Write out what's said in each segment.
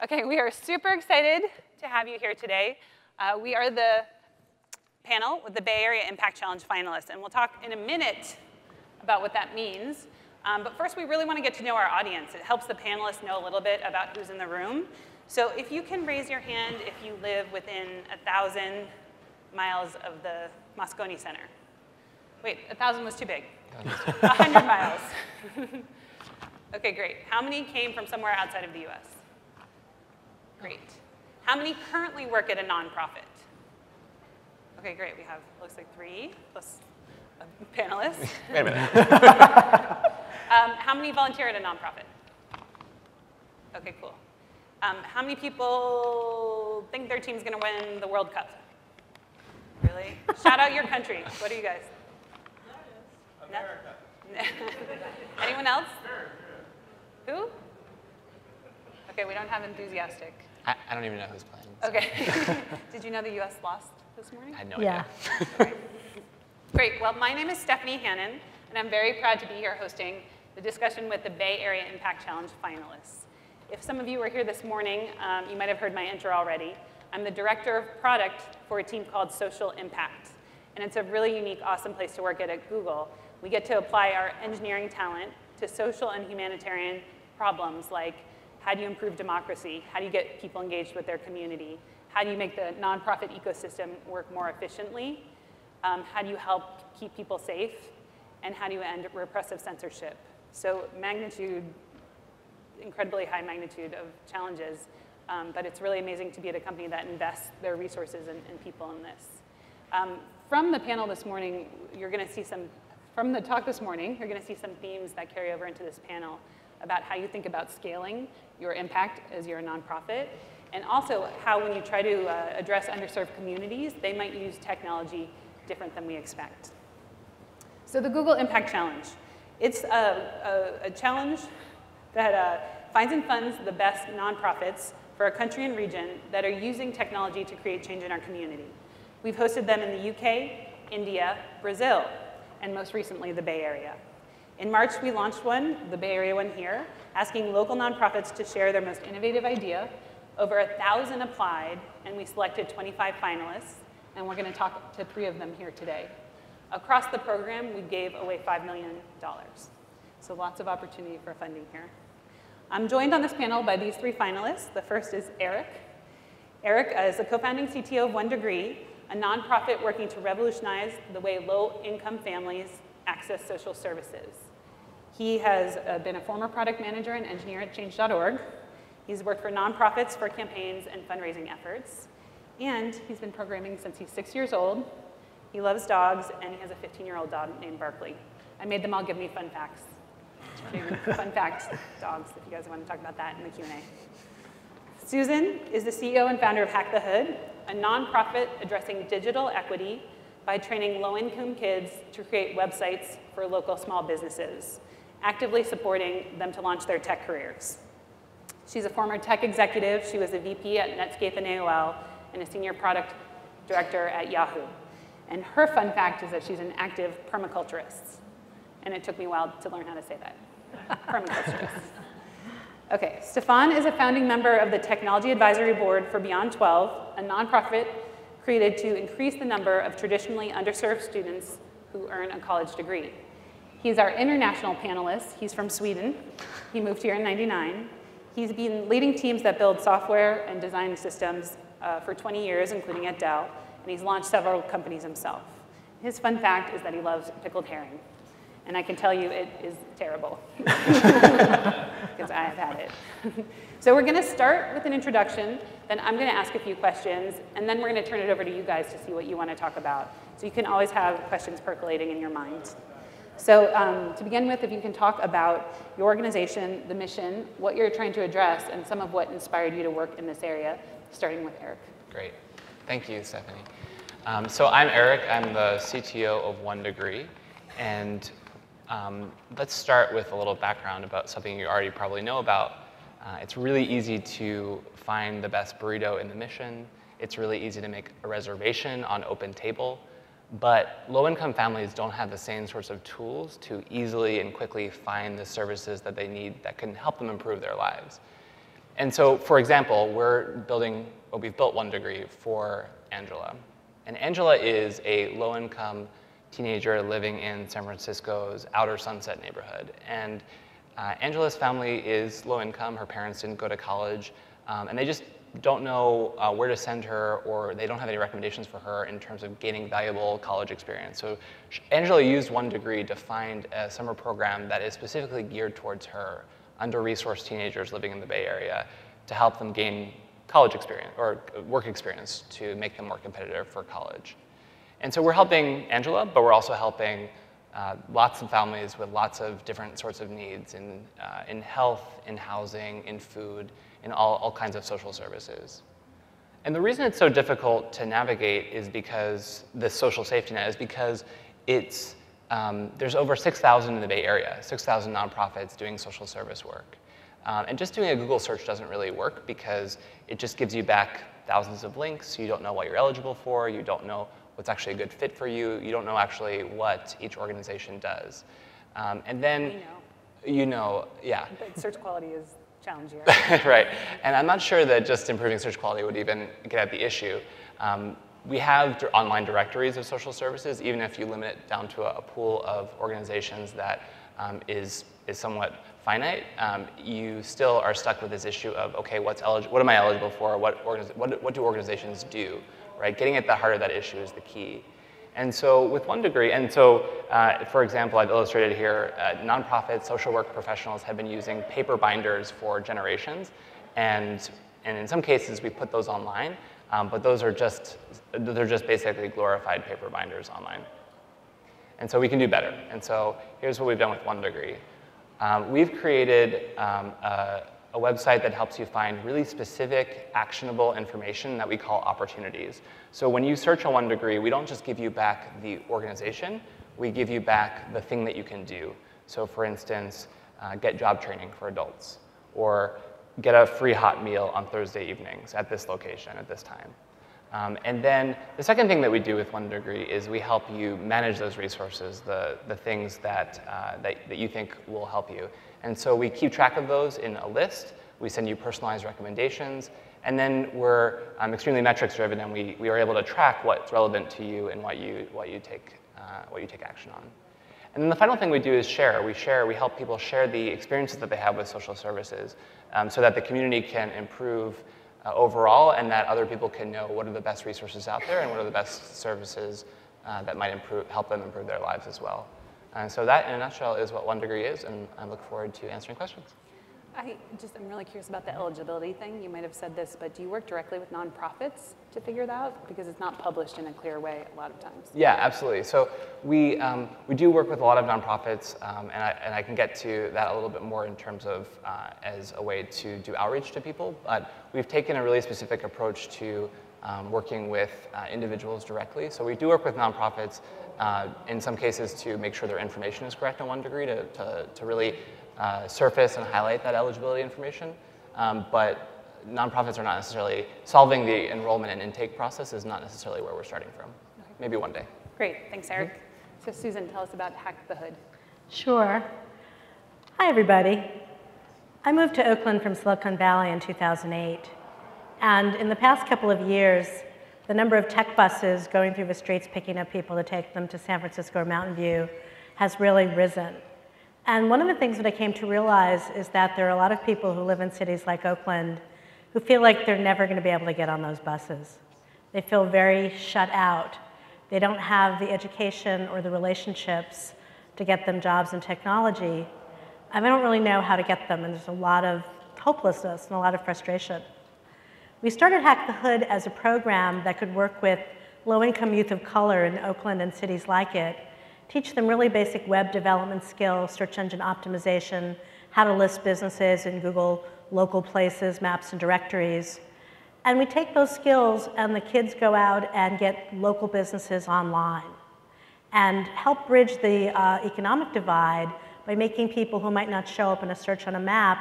Okay, we are super excited to have you here today. Uh, we are the panel with the Bay Area Impact Challenge finalists, and we'll talk in a minute about what that means. Um, but first, we really want to get to know our audience. It helps the panelists know a little bit about who's in the room. So if you can raise your hand if you live within a 1,000 miles of the Moscone Center. Wait, a 1,000 was too big. 100 miles. okay, great. How many came from somewhere outside of the US? Great. How many currently work at a nonprofit? Okay, great. We have, looks like three plus a panelist. Wait a minute. um, how many volunteer at a nonprofit? Okay, cool. Um, how many people think their team's going to win the World Cup? Really? Shout out your country. What are you guys? America. Anyone else? Who? Okay, we don't have enthusiastic. I, I don't even know who's playing. so Okay. Did you know the US lost this morning? I had no Yeah. idea. Great. Well, my name is Stephanie Hannon, and I'm very proud to be here hosting the discussion with the Bay Area Impact Challenge finalists. If some of you were here this morning, um, you might have heard my intro already. I'm the director of product for a team called Social Impact, and it's a really unique, awesome place to work at at Google. We get to apply our engineering talent to social and humanitarian problems like how do you improve democracy? How do you get people engaged with their community? How do you make the nonprofit ecosystem work more efficiently? Um, how do you help keep people safe? And how do you end repressive censorship? So magnitude, incredibly high magnitude of challenges, um, but it's really amazing to be at a company that invests their resources and, people in this. Um, from the panel this morning, you're gonna see some, from the talk this morning, you're gonna see some themes that carry over into this panel about how you think about scaling your impact as you're a nonprofit, and also how when you try to uh, address underserved communities, they might use technology different than we expect. So the Google Impact Challenge. It's a, a, a challenge that uh, finds and funds the best nonprofits for a country and region that are using technology to create change in our community. We've hosted them in the UK, India, Brazil, and most recently the Bay Area. In March, we launched one, the Bay Area one here, asking local nonprofits to share their most innovative idea. Over a thousand applied, and we selected 25 finalists, and we're gonna talk to three of them here today. Across the program, we gave away $5 million. So lots of opportunity for funding here. I'm joined on this panel by these three finalists. The first is Eric. Eric is the co-founding CTO of One Degree, a nonprofit working to revolutionize the way low-income families access social services. He has uh, been a former product manager and engineer at change.org. He's worked for nonprofits for campaigns and fundraising efforts. And he's been programming since he's six years old. He loves dogs, and he has a 15-year-old dog named Barkley. I made them all give me fun facts. fun facts, dogs, if you guys want to talk about that in the Q&A. Susan is the CEO and founder of Hack the Hood, a nonprofit addressing digital equity by training low-income kids to create websites for local small businesses, actively supporting them to launch their tech careers. She's a former tech executive. She was a VP at Netscape and AOL and a senior product director at Yahoo. And her fun fact is that she's an active permaculturist. And it took me a while to learn how to say that. permaculturist. Okay, Stefan is a founding member of the Technology Advisory Board for Beyond 12, a nonprofit created to increase the number of traditionally underserved students who earn a college degree. He's our international panelist. He's from Sweden. He moved here in 99. He's been leading teams that build software and design systems uh, for 20 years, including at Dell, and he's launched several companies himself. His fun fact is that he loves pickled herring. And I can tell you it is terrible, because I have had it. so we're gonna start with an introduction, then I'm gonna ask a few questions, and then we're gonna turn it over to you guys to see what you wanna talk about. So you can always have questions percolating in your mind. So um, to begin with, if you can talk about your organization, the mission, what you're trying to address, and some of what inspired you to work in this area, starting with Eric. Great. Thank you, Stephanie. Um, so I'm Eric. I'm the CTO of One Degree. And um, let's start with a little background about something you already probably know about. Uh, it's really easy to find the best burrito in the mission. It's really easy to make a reservation on OpenTable. But low-income families don't have the same sorts of tools to easily and quickly find the services that they need that can help them improve their lives. and so, for example, we're building, well, we've built One Degree for Angela. And Angela is a low-income teenager living in San Francisco's outer Sunset neighborhood. And uh, Angela's family is low income. Her parents didn't go to college. Um, and they just don't know uh, where to send her or they don't have any recommendations for her in terms of gaining valuable college experience. So Angela used One Degree to find a summer program that is specifically geared towards her, under-resourced teenagers living in the Bay Area, to help them gain college experience or work experience to make them more competitive for college. And so we're helping Angela, but we're also helping uh, lots of families with lots of different sorts of needs in, uh, in health, in housing, in food, in all, all kinds of social services. And the reason it's so difficult to navigate is because this social safety net is because it's, um, there's over 6,000 in the Bay Area, 6,000 nonprofits doing social service work. Um, and just doing a Google search doesn't really work because it just gives you back thousands of links. You don't know what you're eligible for. You don't know what's actually a good fit for you. You don't know actually what each organization does. Um, and then, know. you know, yeah. But search quality is challenging. right. And I'm not sure that just improving search quality would even get at the issue. Um, we have online directories of social services, even if you limit it down to a, a pool of organizations that um, is is somewhat finite. Um, you still are stuck with this issue of, okay, what's elig- what am I eligible for? What, what, what do organizations do? right? Getting at the heart of that issue is the key. And so with one degree, and so uh, for example, I've illustrated here, uh, nonprofits, social work professionals have been using paper binders for generations. And, and in some cases, we put those online, um, but those are just, they're just basically glorified paper binders online. And so we can do better. And so here's what we've done with one degree. Um, we've created um, a, a website that helps you find really specific, actionable information that we call opportunities. So when you search on One Degree, we don't just give you back the organization, we give you back the thing that you can do. So for instance, uh, get job training for adults, or get a free hot meal on Thursday evenings at this location at this time. Um, and then the second thing that we do with One Degree is we help you manage those resources, the, the things that, uh, that, that you think will help you. And so we keep track of those in a list. We send you personalized recommendations. And then we're um, extremely metrics driven and we, we are able to track what's relevant to you and what you, what you, take, uh, what you take action on. And then the final thing we do is share. We share, we help people share the experiences that they have with social services um, so that the community can improve uh, overall and that other people can know what are the best resources out there and what are the best services uh, that might improve, help them improve their lives as well. And so that, in a nutshell, is what One Degree is, and I look forward to answering questions. I just, I'm really curious about the eligibility thing. You might have said this, but do you work directly with nonprofits to figure that out? Because it's not published in a clear way a lot of times. Yeah, absolutely. So we, um, we do work with a lot of nonprofits, um, and, I, and I can get to that a little bit more in terms of uh, as a way to do outreach to people. But we've taken a really specific approach to um, working with uh, individuals directly. So we do work with nonprofits uh, in some cases to make sure their information is correct in one degree to, to, to really uh, surface and highlight that eligibility information. Um, but nonprofits are not necessarily, solving the enrollment and intake process is not necessarily where we're starting from. Okay. Maybe one day. Great, thanks Eric. Mm-hmm. So Susan, tell us about Hack the Hood. Sure. Hi everybody. I moved to Oakland from Silicon Valley in 2008. And in the past couple of years, the number of tech buses going through the streets picking up people to take them to San Francisco or Mountain View has really risen. And one of the things that I came to realize is that there are a lot of people who live in cities like Oakland who feel like they're never going to be able to get on those buses. They feel very shut out. They don't have the education or the relationships to get them jobs in technology. And they don't really know how to get them, and there's a lot of hopelessness and a lot of frustration. We started Hack the Hood as a program that could work with low-income youth of color in Oakland and cities like it, teach them really basic web development skills, search engine optimization, how to list businesses in Google local places, maps, and directories. And we take those skills and the kids go out and get local businesses online and help bridge the uh, economic divide by making people who might not show up in a search on a map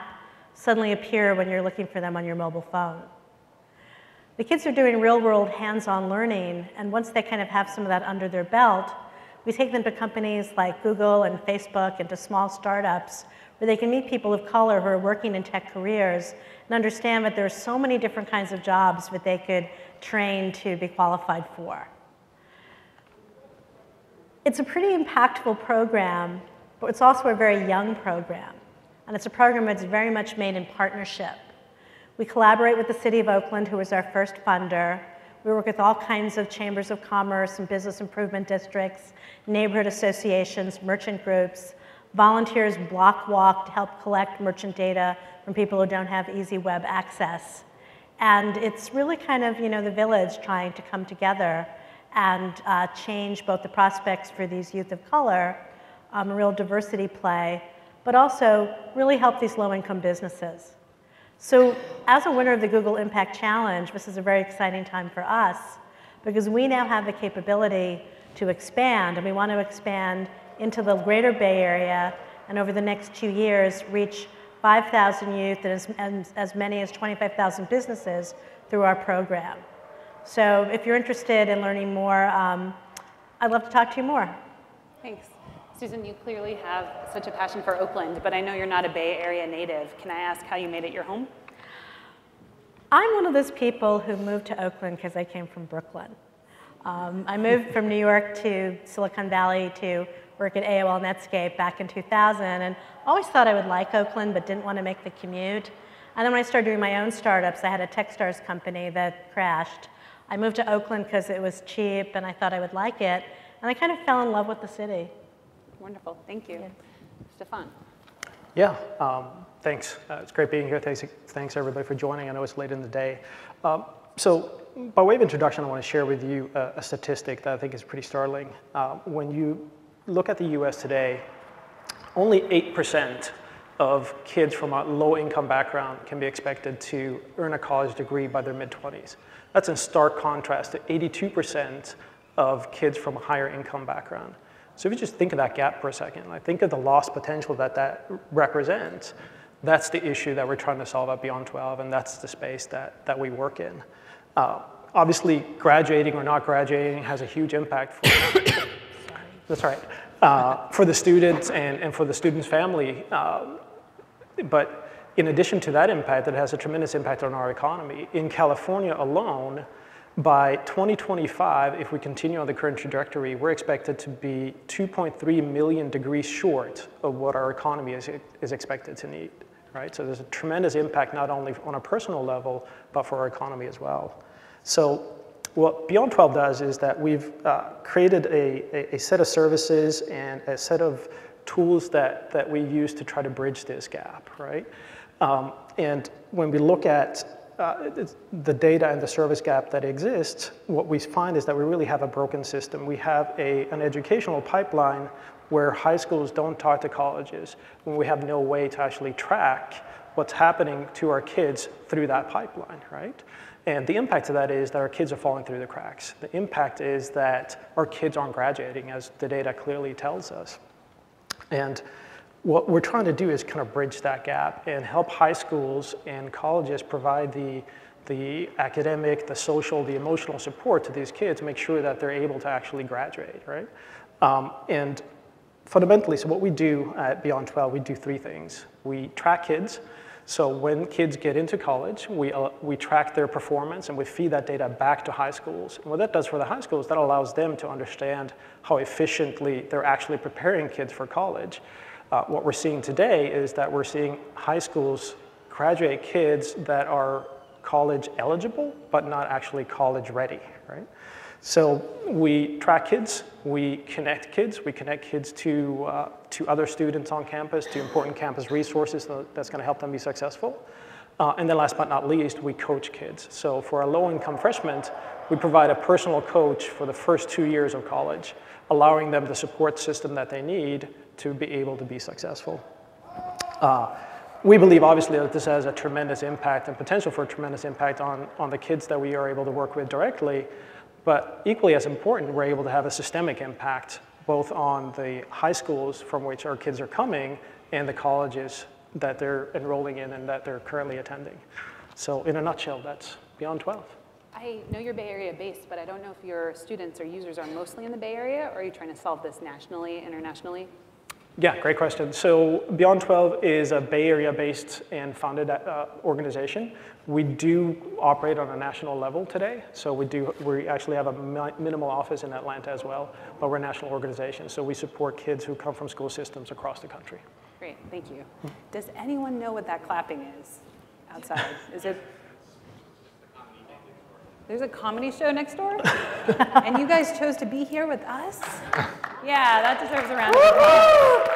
suddenly appear when you're looking for them on your mobile phone. The kids are doing real world hands-on learning, and once they kind of have some of that under their belt, we take them to companies like Google and Facebook and to small startups where they can meet people of color who are working in tech careers and understand that there are so many different kinds of jobs that they could train to be qualified for. It's a pretty impactful program, but it's also a very young program. And it's a program that's very much made in partnership. We collaborate with the City of Oakland, who is our first funder. We work with all kinds of chambers of commerce and business improvement districts, neighborhood associations, merchant groups. Volunteers block walk to help collect merchant data from people who don't have easy web access. And it's really kind of, you know, the village trying to come together and uh, change both the prospects for these youth of color, um, a real diversity play, but also really help these low-income businesses. So as a winner of the Google Impact Challenge, this is a very exciting time for us because we now have the capability to expand, and we want to expand into the greater Bay Area and over the next two years reach 5,000 youth and as, as, as many as 25,000 businesses through our program. So if you're interested in learning more, um, I'd love to talk to you more. Thanks. Susan, you clearly have such a passion for Oakland, but I know you're not a Bay Area native. Can I ask how you made it your home? I'm one of those people who moved to Oakland because I came from Brooklyn. Um, I moved from New York to Silicon Valley to work at AOL Netscape back in 2000 and always thought I would like Oakland but didn't want to make the commute. And then when I started doing my own startups, I had a Techstars company that crashed. I moved to Oakland because it was cheap and I thought I would like it. And I kind of fell in love with the city. Wonderful, thank you. Yeah. Stefan. Yeah, um, thanks. Uh, it's great being here. Thanks, thanks everybody for joining. I know it's late in the day. Um, so by way of introduction, I want to share with you a, a statistic that I think is pretty startling. Uh, when you look at the US today, only 8% of kids from a low income background can be expected to earn a college degree by their mid 20s. That's in stark contrast to 82% of kids from a higher income background. So if you just think of that gap for a second, like think of the lost potential that that represents, that's the issue that we're trying to solve at Beyond 12, and that's the space that, that we work in. Uh, obviously, graduating or not graduating has a huge impact for, that's right, uh, for the students and, and for the student's family. Uh, but in addition to that impact, it has a tremendous impact on our economy. In California alone, by 2025, if we continue on the current trajectory, we're expected to be 2.3 million degrees short of what our economy is, is expected to need, right? So there's a tremendous impact not only on a personal level, but for our economy as well. So what Beyond 12 does is that we've uh, created a, a, a set of services and a set of tools that, that we use to try to bridge this gap, right? Um, and when we look at uh, the data and the service gap that exists, what we find is that we really have a broken system. We have a, an educational pipeline where high schools don't talk to colleges, when we have no way to actually track what's happening to our kids through that pipeline, right? And the impact of that is that our kids are falling through the cracks. The impact is that our kids aren't graduating, as the data clearly tells us. And what we're trying to do is kind of bridge that gap and help high schools and colleges provide the, the academic, the social, the emotional support to these kids, make sure that they're able to actually graduate, right? Um, and fundamentally, so what we do at Beyond 12, we do three things. We track kids. So when kids get into college, we, uh, we track their performance and we feed that data back to high schools. And what that does for the high schools, that allows them to understand how efficiently they're actually preparing kids for college. Uh, what we're seeing today is that we're seeing high schools graduate kids that are college eligible, but not actually college ready, right? So we track kids, we connect kids, we connect kids to, uh, to other students on campus, to important campus resources that's gonna help them be successful. Uh, and then last but not least, we coach kids. So for our low-income freshmen, we provide a personal coach for the first two years of college, allowing them the support system that they need to be able to be successful. Uh, we believe obviously that this has a tremendous impact and potential for a tremendous impact on, on the kids that we are able to work with directly, but equally as important, we're able to have a systemic impact both on the high schools from which our kids are coming and the colleges that they're enrolling in and that they're currently attending. So in a nutshell, that's Beyond 12. I know you're Bay Area based, but I don't know if your students or users are mostly in the Bay Area, or are you trying to solve this nationally, internationally? Yeah, great question. So Beyond 12 is a Bay Area-based and founded uh, organization. We do operate on a national level today. So we do. We actually have a mi minimal office in Atlanta as well, but we're a national organization. So we support kids who come from school systems across the country. Great, thank you. Does anyone know what that clapping is outside? Is it? There's a comedy show next door? and you guys chose to be here with us? Yeah, that deserves a round of applause.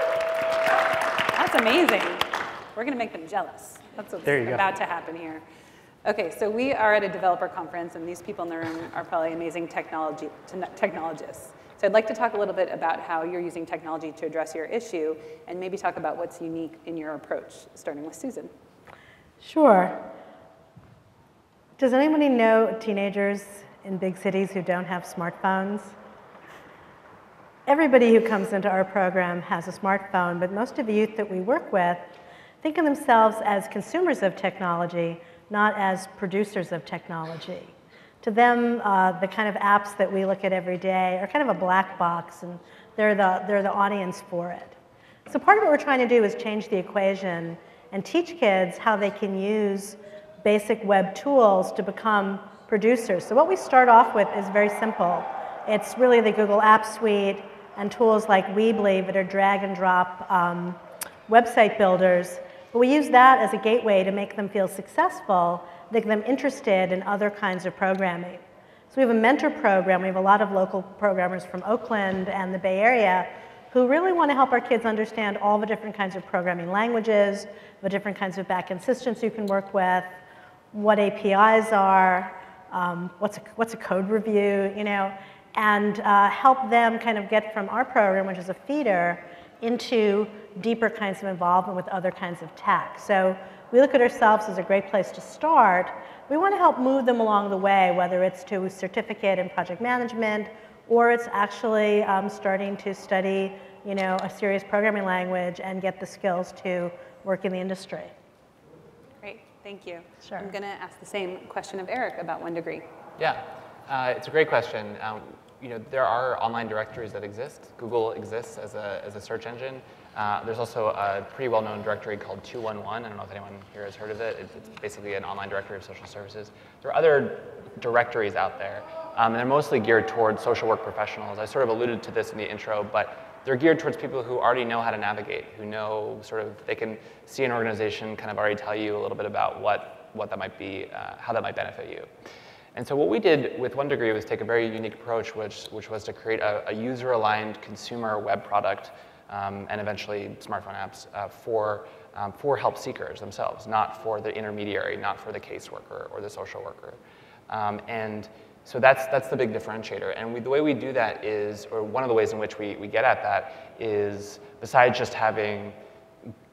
That's amazing. We're going to make them jealous. That's what's about to happen here. Okay, so we are at a developer conference, and these people in the room are probably amazing technology, technologists. So I'd like to talk a little bit about how you're using technology to address your issue, and maybe talk about what's unique in your approach, starting with Susan. Sure. Does anybody know teenagers in big cities who don't have smartphones? Everybody who comes into our program has a smartphone, but most of the youth that we work with think of themselves as consumers of technology, not as producers of technology. To them, uh, the kind of apps that we look at every day are kind of a black box, and they're the, they're the audience for it. So part of what we're trying to do is change the equation and teach kids how they can use basic web tools to become producers. So what we start off with is very simple. It's really the Google App Suite and tools like Weebly that are drag and drop um, website builders. But we use that as a gateway to make them feel successful, make them interested in other kinds of programming. So we have a mentor program. We have a lot of local programmers from Oakland and the Bay Area who really want to help our kids understand all the different kinds of programming languages, the different kinds of backend systems you can work with, what APIs are, um, what's, a, what's a code review, you know, and uh, help them kind of get from our program, which is a feeder, into deeper kinds of involvement with other kinds of tech. So we look at ourselves as a great place to start. We want to help move them along the way, whether it's to a certificate in project management or it's actually um, starting to study you know, a serious programming language and get the skills to work in the industry. Great, thank you. Sure. I'm going to ask the same question of Eric about one degree. Yeah, uh, it's a great question. Um, you know, there are online directories that exist. Google exists as a, as a search engine. Uh, there's also a pretty well-known directory called 211. I don't know if anyone here has heard of it. It's, it's basically an online directory of social services. There are other directories out there, um, and they're mostly geared towards social work professionals. I sort of alluded to this in the intro, but they're geared towards people who already know how to navigate, who know sort of, they can see an organization kind of already tell you a little bit about what, what that might be, uh, how that might benefit you. And so what we did with One Degree was take a very unique approach, which, which was to create a, a user-aligned consumer web product um, and eventually smartphone apps uh, for, um, for help seekers themselves, not for the intermediary, not for the caseworker or the social worker. Um, and so that's, that's the big differentiator. And we, the way we do that is, or one of the ways in which we, we get at that is, besides just having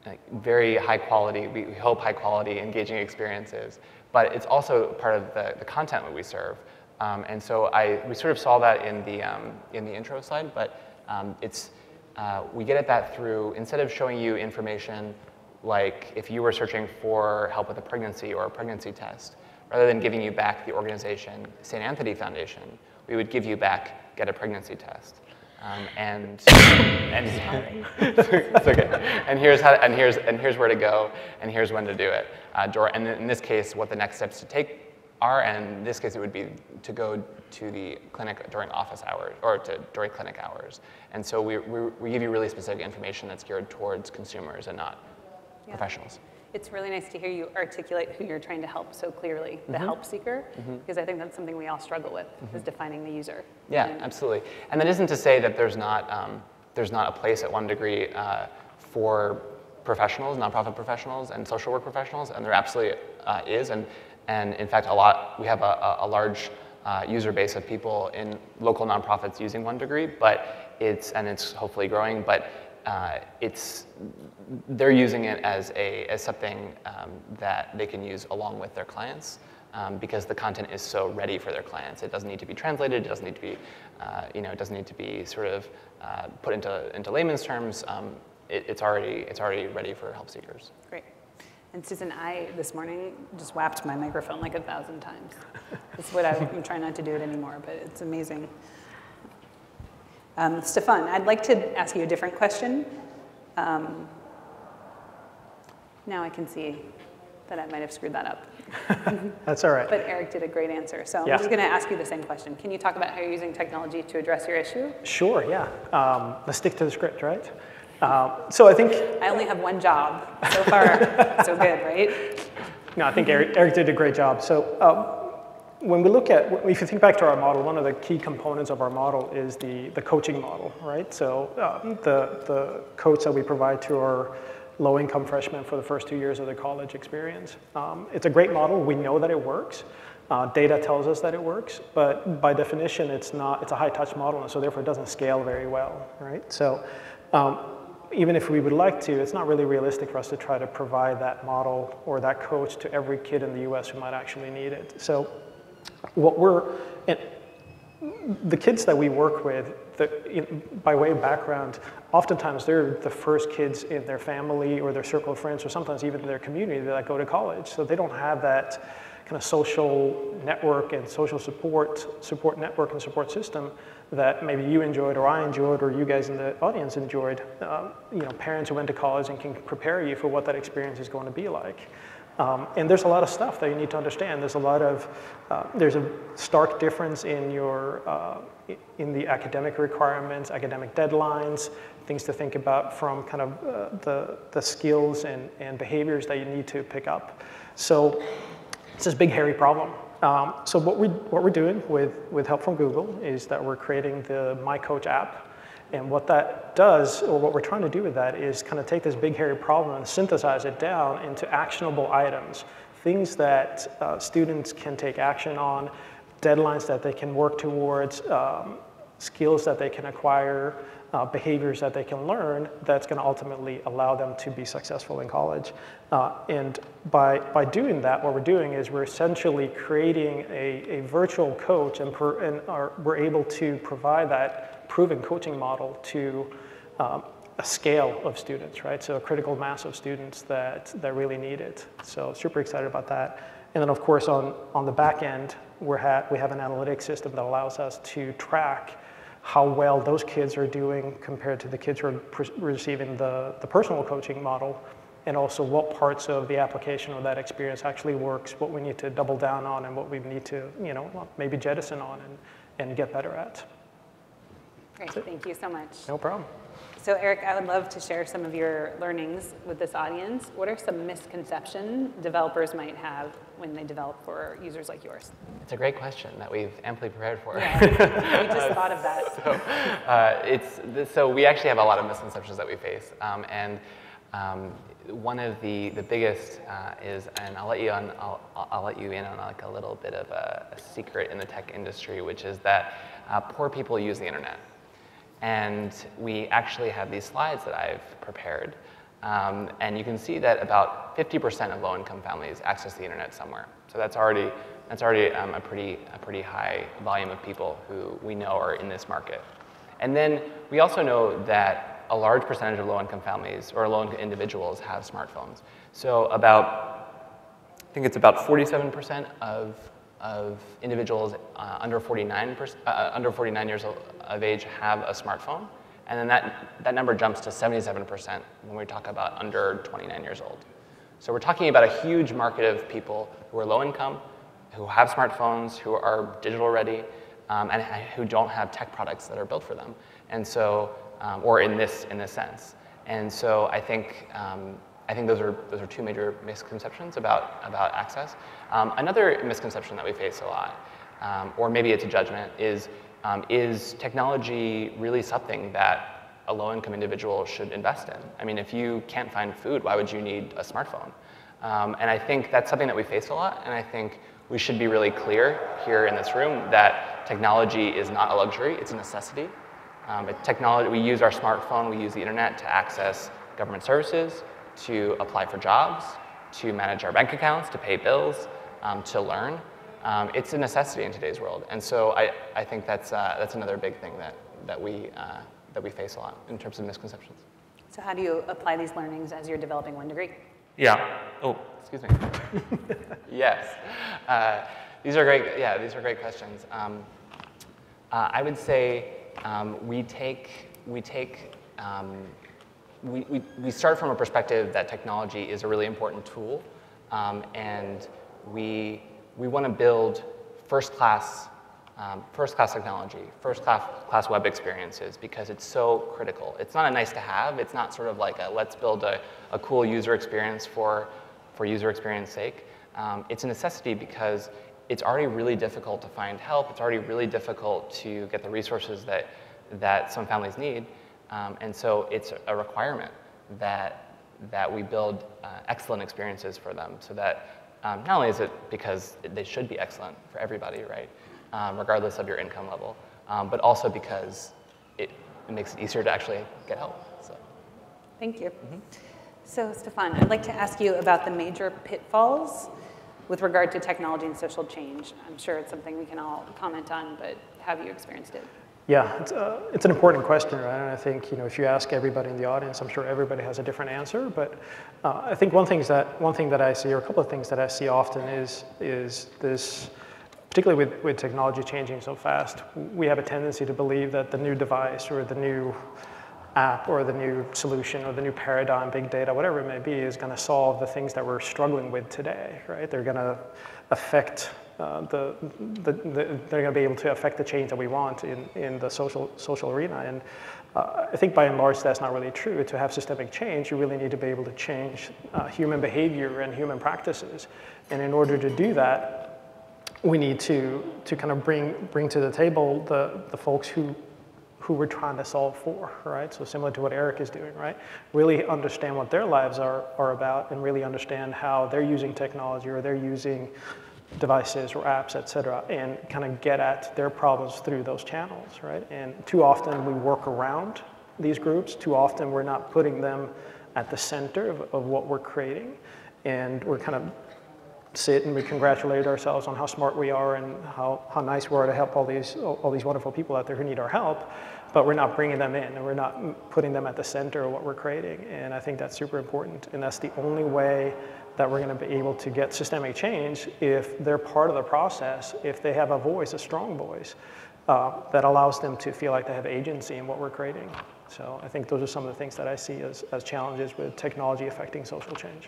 like, very high quality, we, we hope high quality, engaging experiences, but it's also part of the, the content that we serve. Um, and so I, we sort of saw that in the, um, in the intro slide, but um, it's, uh, we get at that through, instead of showing you information like if you were searching for help with a pregnancy or a pregnancy test, rather than giving you back the organization, St. Anthony Foundation, we would give you back Get a Pregnancy Test. Um, and and it's okay. And here's how and here's and here's where to go, and here's when to do it. Uh, and in this case, what the next steps to take are, and in this case, it would be to go to the clinic during office hours or to, during clinic hours. And so we, we, we give you really specific information that's geared towards consumers and not yeah. professionals it's really nice to hear you articulate who you're trying to help so clearly, the mm-hmm. help seeker, mm-hmm. because I think that's something we all struggle with, mm-hmm. is defining the user. Yeah, and absolutely. And that isn't to say that there's not, um, there's not a place at one degree uh, for professionals, nonprofit professionals, and social work professionals, and there absolutely uh, is. And, and in fact, a lot, we have a, a large uh, user base of people in local nonprofits using one degree, but it's, and it's hopefully growing, but uh, it's, they're using it as, a, as something um, that they can use along with their clients um, because the content is so ready for their clients. It doesn't need to be translated, it doesn't need to be, uh, you know, it doesn't need to be sort of uh, put into, into layman's terms. Um, it, it's, already, it's already ready for help seekers. Great. And Susan, I this morning just whapped my microphone like a thousand times. It's what I, I'm trying not to do it anymore, but it's amazing. Um, Stefan, I'd like to ask you a different question. Um, now I can see that I might have screwed that up. That's all right. But Eric did a great answer. So Yeah. I'm just going to ask you the same question. Can you talk about how you're using technology to address your issue? Sure, yeah. Um, let's stick to the script, right? Um, so I think, I only have one job. So far, so good, right? no, I think Eric, Eric did a great job. So um, when we look at, if you think back to our model, one of the key components of our model is the, the coaching model, right? So um, the, the coach that we provide to our low-income freshmen for the first two years of their college experience. Um, it's a great model. We know that it works. Uh, data tells us that it works, but by definition, it's not. It's a high-touch model, and so therefore it doesn't scale very well, right? So um, even if we would like to, it's not really realistic for us to try to provide that model or that coach to every kid in the U.S. who might actually need it. So what we're and the kids that we work with, the, in, by way of background, oftentimes they're the first kids in their family or their circle of friends, or sometimes even their community that go to college. So they don't have that kind of social network and social support, support network and support system that maybe you enjoyed or I enjoyed or you guys in the audience enjoyed. Um, you know, parents who went to college and can prepare you for what that experience is going to be like. Um, and there's a lot of stuff that you need to understand. There's a lot of, uh, there's a stark difference in your, uh, in the academic requirements, academic deadlines, things to think about from kind of uh, the, the skills and, and behaviors that you need to pick up. So it's this big hairy problem. Um, so what, we, what we're doing with, with help from Google is that we're creating the My Coach app. And what that does, or what we're trying to do with that, is kind of take this big hairy problem and synthesize it down into actionable items, things that uh, students can take action on, deadlines that they can work towards, um, skills that they can acquire, uh, behaviors that they can learn that's going to ultimately allow them to be successful in college. Uh, and by, by doing that, what we're doing is we're essentially creating a, a virtual coach and, per, and are, we're able to provide that proven coaching model to um, a scale of students, right? So a critical mass of students that, that really need it. So super excited about that. And then of course on, on the back end, we're we have an analytics system that allows us to track how well those kids are doing compared to the kids who are receiving the, the personal coaching model and also what parts of the application or that experience actually works, what we need to double down on and what we need to, you know, maybe jettison on and, and get better at. Great, thank you so much. No problem. So Eric, I would love to share some of your learnings with this audience. What are some misconceptions developers might have when they develop for users like yours? It's a great question that we've amply prepared for. Yeah, we just thought of that. so, uh, it's, so we actually have a lot of misconceptions that we face. Um, and um, one of the, the biggest uh, is, and I'll let you on, I'll, I'll let you in on like a little bit of a, a secret in the tech industry, which is that uh, poor people use the internet. And we actually have these slides that I've prepared. Um, and you can see that about 50% of low-income families access the internet somewhere. So that's already, that's already um, a, pretty, a pretty high volume of people who we know are in this market. And then we also know that a large percentage of low-income families or low-income individuals have smartphones. So about, I think it's about 47% of of individuals uh, under, 49 uh, uh, under 49 years of age have a smartphone. And then that, that number jumps to 77% when we talk about under 29 years old. So we're talking about a huge market of people who are low income, who have smartphones, who are digital ready, um, and who don't have tech products that are built for them. And so, um, or in this, in this sense. And so I think um, I think those are, those are two major misconceptions about, about access. Um, another misconception that we face a lot, um, or maybe it's a judgment, is um, is technology really something that a low-income individual should invest in? I mean, if you can't find food, why would you need a smartphone? Um, and I think that's something that we face a lot, and I think we should be really clear here in this room that technology is not a luxury, it's a necessity. Um, technology, we use our smartphone, we use the internet to access government services, to apply for jobs, to manage our bank accounts, to pay bills, um, to learn. Um, it's a necessity in today's world. And so I, I think that's, uh, that's another big thing that, that, we, uh, that we face a lot in terms of misconceptions. So how do you apply these learnings as you're developing one degree? Yeah. Oh, excuse me. yes. Uh, these are great, yeah, these are great questions. Um, uh, I would say um, we take, we take um, we, we, start from a perspective that technology is a really important tool, um, and we, we want to build first-class um, first-class technology, first-class class web experiences because it's so critical. It's not a nice to have. It's not sort of like a let's build a, a cool user experience for, for user experience sake. Um, it's a necessity because it's already really difficult to find help. It's already really difficult to get the resources that, that some families need. Um, and so it's a requirement that, that we build uh, excellent experiences for them so that um, not only is it because they should be excellent for everybody, right? um, regardless of your income level, um, but also because it, it, makes it easier to actually get help. So. Thank you. Mm -hmm. So, Stefan, I'd like to ask you about the major pitfalls with regard to technology and social change. I'm sure it's something we can all comment on, but have you experienced it? Yeah, it's, uh, it's an important question, right? And I think you know if you ask everybody in the audience, I'm sure everybody has a different answer. But uh, I think one thing that one thing that I see, or a couple of things that I see often, is is this particularly with, with technology changing so fast, we have a tendency to believe that the new device or the new app or the new solution or the new paradigm, big data, whatever it may be, is going to solve the things that we're struggling with today, right? They're going to affect uh, the, the, the, they're going to be able to affect the change that we want in, in the social, social arena. And uh, I think by and large that's not really true. To have systemic change, you really need to be able to change uh, human behavior and human practices. And in order to do that, we need to, to kind of bring, bring to the table the, the folks who, who we're trying to solve for, right? So similar to what Eric is doing, right? Really understand what their lives are, are about and really understand how they're using technology or they're using devices or apps, et cetera, and kind of get at their problems through those channels, right? And too often we work around these groups. Too often we're not putting them at the center of, of what we're creating. And we're kind of sit and we congratulate ourselves on how smart we are and how, how nice we are to help all these, all these wonderful people out there who need our help, but we're not bringing them in and we're not putting them at the center of what we're creating. And I think that's super important. And that's the only way that we're going to be able to get systemic change if they're part of the process, if they have a voice, a strong voice, uh, that allows them to feel like they have agency in what we're creating. So I think those are some of the things that I see as, as challenges with technology affecting social change.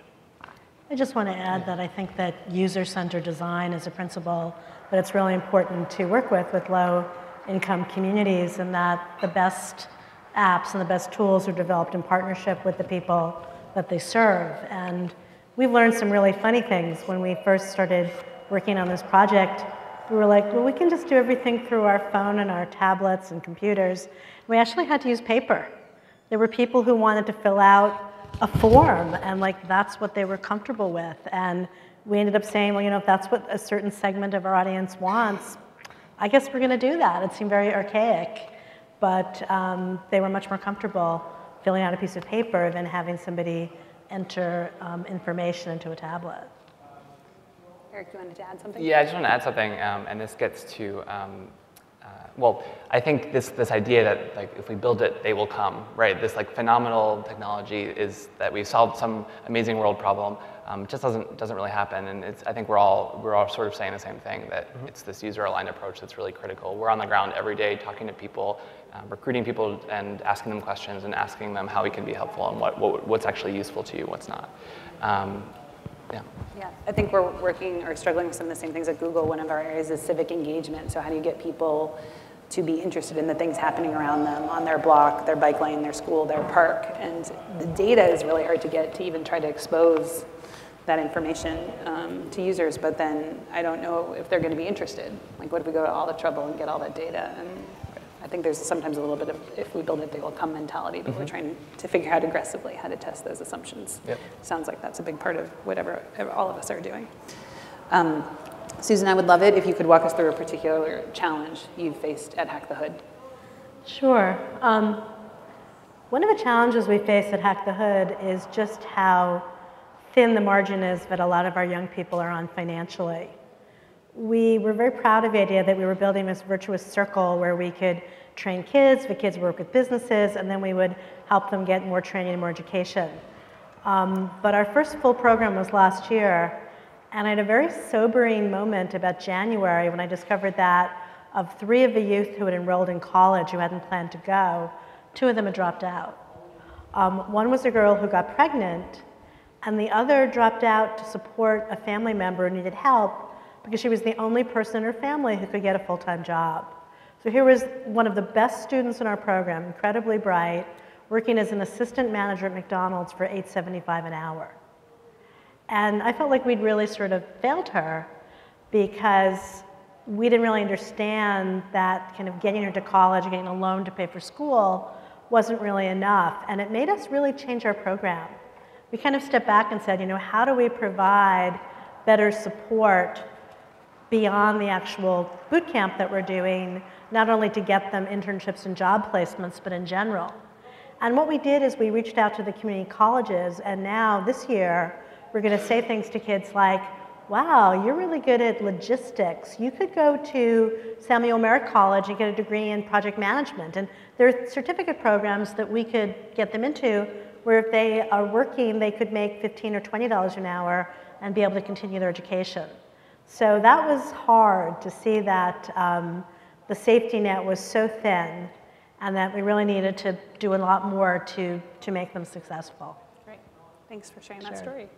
I just want to add that I think that user-centered design is a principle that it's really important to work with with low-income communities and that the best apps and the best tools are developed in partnership with the people that they serve. And we've learned some really funny things when we first started working on this project. We were like, well, we can just do everything through our phone and our tablets and computers. We actually had to use paper. There were people who wanted to fill out a form and like that's what they were comfortable with. And we ended up saying, well, you know, if that's what a certain segment of our audience wants, I guess we're going to do that. It seemed very archaic, but um, they were much more comfortable filling out a piece of paper than having somebody enter um, information into a tablet. Eric, you wanted to add something? Yeah, I just want to add something, um, and this gets to um, well, I think this, this idea that like if we build it, they will come, right? This like phenomenal technology is that we've solved some amazing world problem. Um, just doesn't doesn't really happen, and it's, I think we're all we're all sort of saying the same thing that mm -hmm. it's this user-aligned approach that's really critical. We're on the ground every day talking to people, um, recruiting people, and asking them questions and asking them how we can be helpful and what, what what's actually useful to you, what's not. Um, yeah. Yeah, I think we're working or struggling with some of the same things at Google. One of our areas is civic engagement. So how do you get people to be interested in the things happening around them on their block, their bike lane, their school, their park. And the data is really hard to get to even try to expose that information um, to users, but then I don't know if they're going to be interested. Like, what if we go to all the trouble and get all that data? And I think there's sometimes a little bit of if we build it, they will come mentality, but mm -hmm. we're mm-hmm. trying to figure out aggressively how to test those assumptions. Yep. Sounds like that's a big part of whatever all of us are doing. Um, Susan, I would love it if you could walk us through a particular challenge you've faced at Hack the Hood. Sure. Um, one of the challenges we face at Hack the Hood is just how thin the margin is that a lot of our young people are on financially. We were very proud of the idea that we were building this virtuous circle where we could train kids, the kids work with businesses, and then we would help them get more training and more education. Um, but our first full program was last year, and I had a very sobering moment about January when I discovered that of three of the youth who had enrolled in college who hadn't planned to go, two of them had dropped out. Um, one was a girl who got pregnant, and the other dropped out to support a family member who needed help because she was the only person in her family who could get a full-time job. So here was one of the best students in our program, incredibly bright, working as an assistant manager at McDonald's for $8.75 an hour. And I felt like we'd really sort of failed her because we didn't really understand that kind of getting her to college, getting a loan to pay for school wasn't really enough. And it made us really change our program. We kind of stepped back and said, you know, how do we provide better support beyond the actual boot camp that we're doing, not only to get them internships and job placements, but in general. And what we did is we reached out to the community colleges, and now this year, we're going to say things to kids like, wow, you're really good at logistics. You could go to Samuel Merritt College and get a degree in project management. And there are certificate programs that we could get them into where if they are working, they could make 15 or $20 an hour and be able to continue their education. So that was hard to see that um, the safety net was so thin and that we really needed to do a lot more to, to make them successful. Great. Thanks for sharing that story.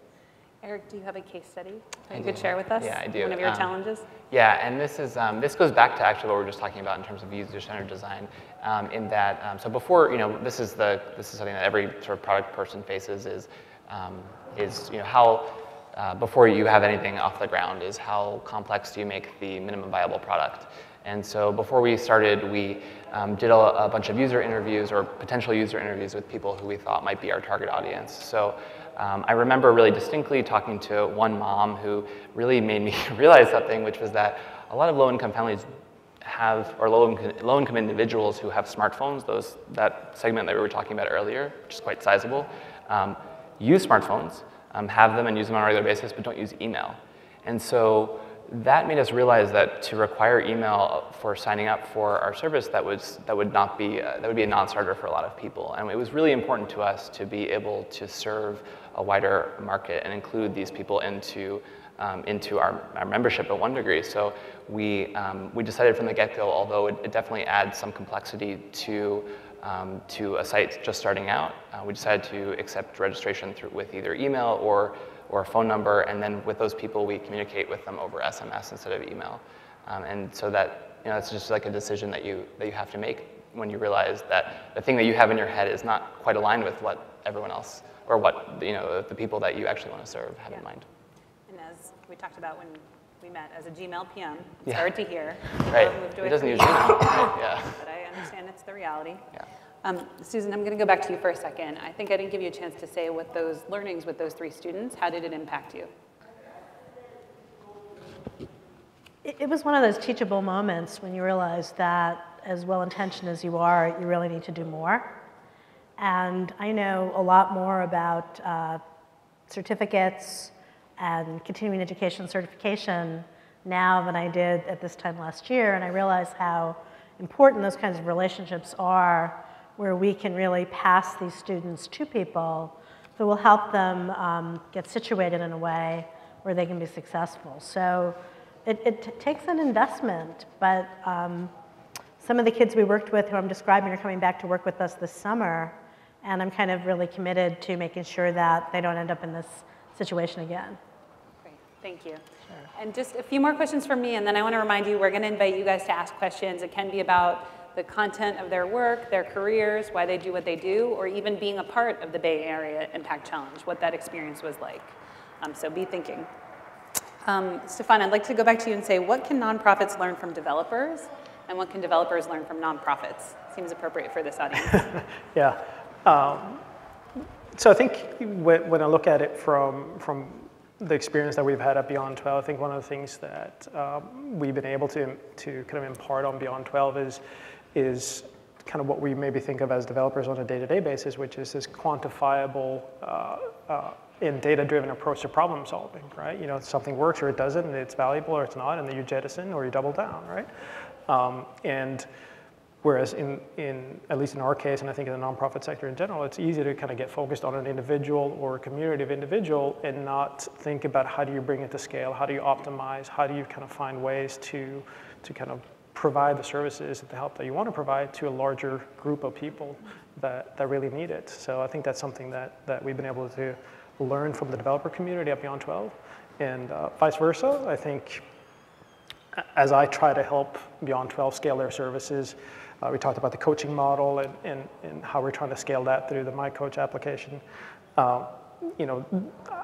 Eric, do you have a case study that I you could share with us? Yeah, I do. One of your Um, challenges? Yeah, and this is um, this goes back to actually what we were just talking about in terms of user-centered design. Um, in that, um, so before you know, this is the this is something that every sort of product person faces is um, is you know how uh, before you have anything off the ground is how complex do you make the minimum viable product. And so before we started, we um, did a, a bunch of user interviews or potential user interviews with people who we thought might be our target audience. So um, I remember really distinctly talking to one mom who really made me realize something, which was that a lot of low-income families have, or low-income, low-income individuals who have smartphones, those, that segment that we were talking about earlier, which is quite sizable, um, use smartphones, um, have them and use them on a regular basis, but don't use email. And so that made us realize that to require email for signing up for our service, that, was, that, would, not be, uh, that would be a non-starter for a lot of people. And it was really important to us to be able to serve a wider market and include these people into, um, into our, our membership at one degree. So we, um, we decided from the get-go, although it, it definitely adds some complexity to, um, to a site just starting out, uh, we decided to accept registration through, with either email or or a phone number, and then with those people, we communicate with them over SMS instead of email. Um, and so that, you know, it's just like a decision that you, that you have to make when you realize that the thing that you have in your head is not quite aligned with what everyone else, or what, you know, the people that you actually want to serve have in mind. And as we talked about when we met as a Gmail PM, it's Yeah. hard to hear. Right, I'll move to doesn't use free- email, right? Yeah, But I understand it's the reality. yeah. Um, Susan, I'm going to go back to you for a second. I think I didn't give you a chance to say what those learnings with those three students, how did it impact you? It, it was one of those teachable moments when you realize that, as well intentioned as you are, you really need to do more. And I know a lot more about uh, certificates and continuing education certification now than I did at this time last year. And I realize how important those kinds of relationships are, where we can really pass these students to people who will help them um, get situated in a way where they can be successful. So it, it takes an investment, but um, some of the kids we worked with who I'm describing are coming back to work with us this summer, and I'm kind of really committed to making sure that they don't end up in this situation again. Great, thank you. And just a few more questions from me, and then I want to remind you, we're going to invite you guys to ask questions. It can be about the content of their work, their careers, why they do what they do, or even being a part of the Bay Area Impact Challenge, what that experience was like. Um, so be thinking. Um, Stefan, I'd like to go back to you and say, what can nonprofits learn from developers, and what can developers learn from nonprofits? Seems appropriate for this audience. Yeah. Um, so I think when, when I look at it from, from the experience that we've had at Beyond 12, I think one of the things that um, we've been able to, to kind of impart on Beyond 12 is, is kind of what we maybe think of as developers on a day-to-day basis, which is this quantifiable uh, uh, and data-driven approach to problem solving, right? You know, something works or it doesn't, and it's valuable or it's not, and then you jettison or you double down, right? Um, and Whereas in, in, at least in our case, and I think in the nonprofit sector in general, it's easy to kind of get focused on an individual or a community of individual and not think about how do you bring it to scale, how do you optimize, how do you kind of find ways to, to kind of provide the services and the help that you want to provide to a larger group of people that, that really need it. So I think that's something that, that we've been able to learn from the developer community at Beyond 12 and uh, vice versa. I think as I try to help Beyond 12 scale their services, uh, we talked about the coaching model and, and, and, how we're trying to scale that through the My Coach application. Uh, you know,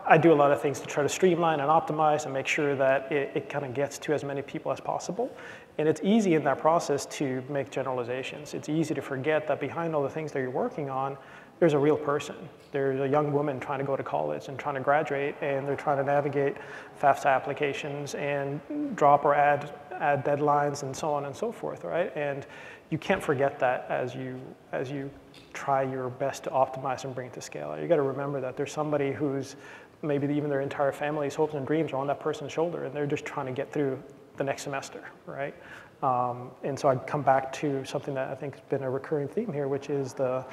I do a lot of things to try to streamline and optimize and make sure that it, it kind of gets to as many people as possible. And it's easy in that process to make generalizations. It's easy to forget that behind all the things that you're working on, there's a real person. There's a young woman trying to go to college and trying to graduate, and they're trying to navigate FAFSA applications and drop or add, add deadlines and so on and so forth, right? And you can't forget that as you, as you try your best to optimize and bring it to scale. You got to remember that there's somebody who's maybe even their entire family's hopes and dreams are on that person's shoulder, and they're just trying to get through the next semester, right? Um, and so I come back to something that I think has been a recurring theme here, which is the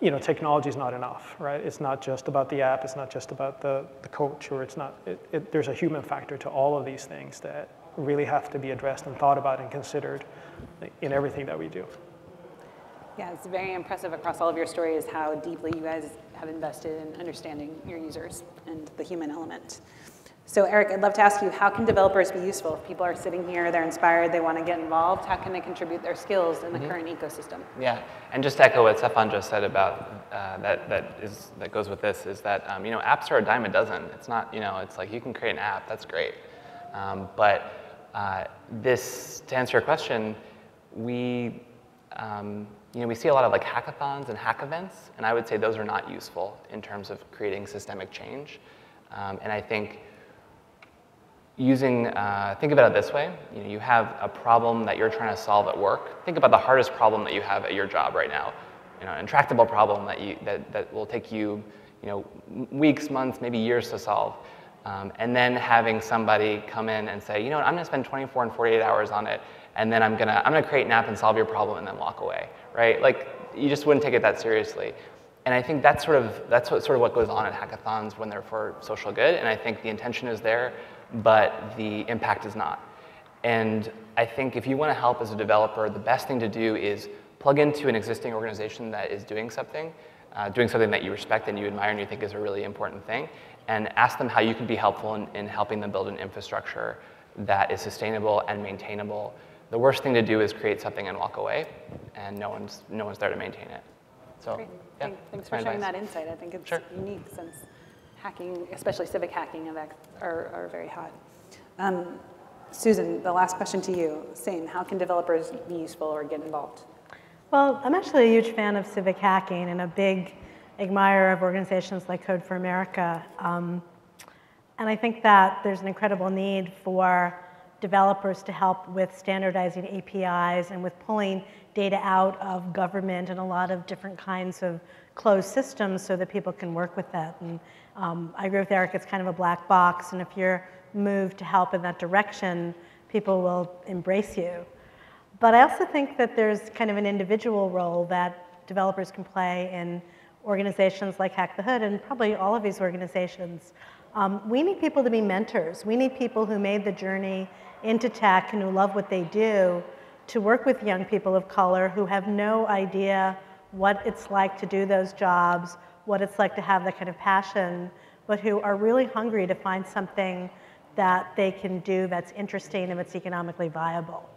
you know, technology is not enough, right? It's not just about the app, it's not just about the, the coach, or it's not, it, it, there's a human factor to all of these things that really have to be addressed and thought about and considered in everything that we do. Yeah, it's very impressive across all of your stories how deeply you guys have invested in understanding your users and the human element. So Eric, I'd love to ask you, how can developers be useful? If people are sitting here, they're inspired, they want to get involved, how can they contribute their skills in the mm-hmm. current ecosystem? Yeah, and just to echo what Stefan just said about uh, that, that, is, that goes with this is that, um, you know, apps are a dime a dozen. It's not, you know, it's like you can create an app, that's great. Um, but uh, this, to answer your question, we, um, you know, we see a lot of like hackathons and hack events, and I would say those are not useful in terms of creating systemic change. Um, and I think using, uh, think about it this way, you, know, you have a problem that you're trying to solve at work. Think about the hardest problem that you have at your job right now. You know, an intractable problem that, you, that, that will take you, you know, weeks, months, maybe years to solve. Um, and then having somebody come in and say, you know what, I'm gonna spend 24 and 48 hours on it, and then I'm gonna, I'm gonna create an app and solve your problem and then walk away, right? Like, you just wouldn't take it that seriously. And I think that's sort of, that's what, sort of what goes on at hackathons when they're for social good, and I think the intention is there, but the impact is not. And I think if you want to help as a developer, the best thing to do is plug into an existing organization that is doing something, uh, doing something that you respect and you admire and you think is a really important thing, and ask them how you can be helpful in, in helping them build an infrastructure that is sustainable and maintainable. The worst thing to do is create something and walk away, and no one's, no one's there to maintain it. So, Great. yeah, Thanks for sharing advice. that insight. I think it's sure. unique since hacking, especially civic hacking, are, are very hot. Um, Susan, the last question to you. Same, how can developers be useful or get involved? Well, I'm actually a huge fan of civic hacking and a big admirer of organizations like Code for America. Um, and I think that there's an incredible need for developers to help with standardizing APIs and with pulling data out of government and a lot of different kinds of closed systems so that people can work with that. And um, I agree with Eric, it's kind of a black box, and if you're moved to help in that direction, people will embrace you. But I also think that there's kind of an individual role that developers can play in organizations like Hack the Hood and probably all of these organizations. Um, we need people to be mentors. We need people who made the journey into tech and who love what they do to work with young people of color who have no idea what it's like to do those jobs, what it's like to have that kind of passion, but who are really hungry to find something that they can do that's interesting and that's economically viable.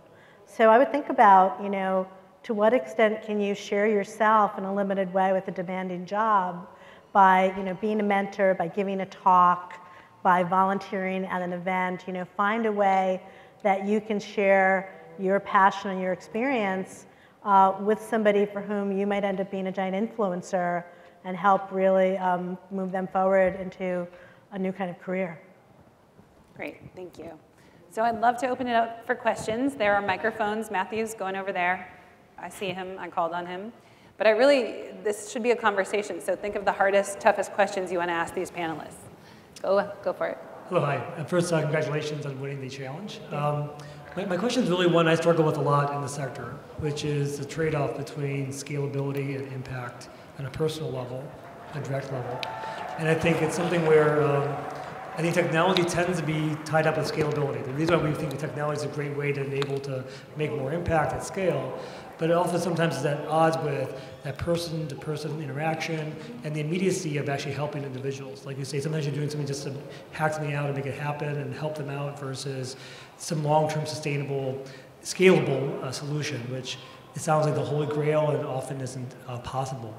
So I would think about, you know, to what extent can you share yourself in a limited way with a demanding job by, you know, being a mentor, by giving a talk, by volunteering at an event, you know, find a way that you can share your passion and your experience uh, with somebody for whom you might end up being a giant influencer and help really um, move them forward into a new kind of career. Great, thank you. So I'd love to open it up for questions. There are microphones. Matthew's going over there. I see him, I called on him. But I really, this should be a conversation. So think of the hardest, toughest questions you want to ask these panelists. Go, go for it. Hello, hi. First, uh, congratulations on winning the challenge. Um, my, my question is really one I struggle with a lot in the sector, which is the trade-off between scalability and impact on a personal level, a direct level. And I think it's something where um, I think technology tends to be tied up with scalability. The reason why we think technology is a great way to enable to make more impact at scale, but it also sometimes is at odds with that person-to-person interaction and the immediacy of actually helping individuals. Like you say, sometimes you're doing something just to hack something out and make it happen and help them out versus some long-term sustainable, scalable uh, solution, which it sounds like the holy grail and often isn't uh, possible.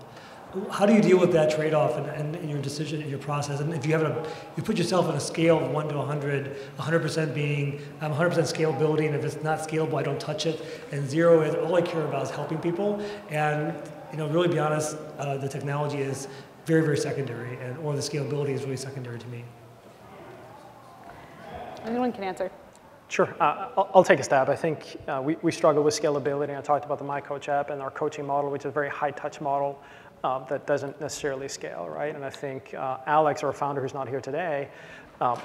How do you deal with that trade-off in, in, your decision, in your process? And if you have a, you put yourself on a scale of one to 100, 100% being um, 100% scalability, and if it's not scalable, I don't touch it, and zero is all I care about is helping people. And you know, really be honest, uh, the technology is very, very secondary, and or the scalability is really secondary to me. Anyone can answer. Sure, uh, I'll, I'll, take a stab. I think uh, we, we struggle with scalability. I talked about the MyCoach app and our coaching model, which is a very high touch model uh, that doesn't necessarily scale, right? And I think uh, Alex, our founder who's not here today, um,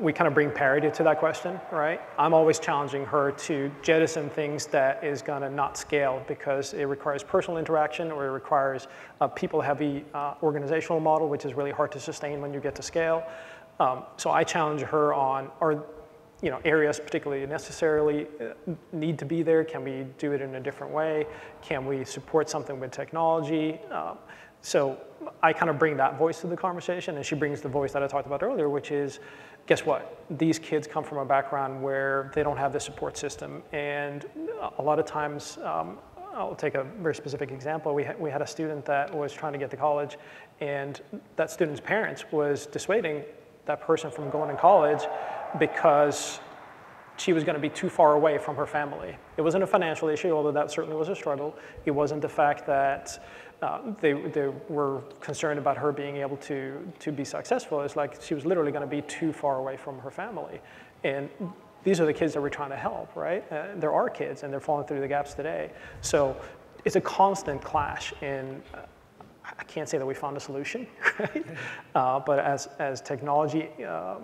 we kind of bring parity to that question, right? I'm always challenging her to jettison things that is going to not scale because it requires personal interaction or it requires a people-heavy uh, organizational model, which is really hard to sustain when you get to scale. Um, so I challenge her on, are you know, areas particularly necessarily uh, need to be there? Can we do it in a different way? Can we support something with technology? Um, so I kind of bring that voice to the conversation, and she brings the voice that I talked about earlier, which is, guess what? These kids come from a background where they don't have the support system, and a lot of times, um, I'll take a very specific example. We, ha- we had a student that was trying to get to college, and that student's parents was dissuading that person from going to college because she was going to be too far away from her family. It wasn't a financial issue, although that certainly was a struggle. It wasn't the fact that uh, they, they were concerned about her being able to, to be successful. It's like she was literally going to be too far away from her family. And these are the kids that we're trying to help, right? Uh, there are kids, and they're falling through the gaps today. So it's a constant clash in uh, I can't say that we found a solution, right? Uh, but as, as technology uh,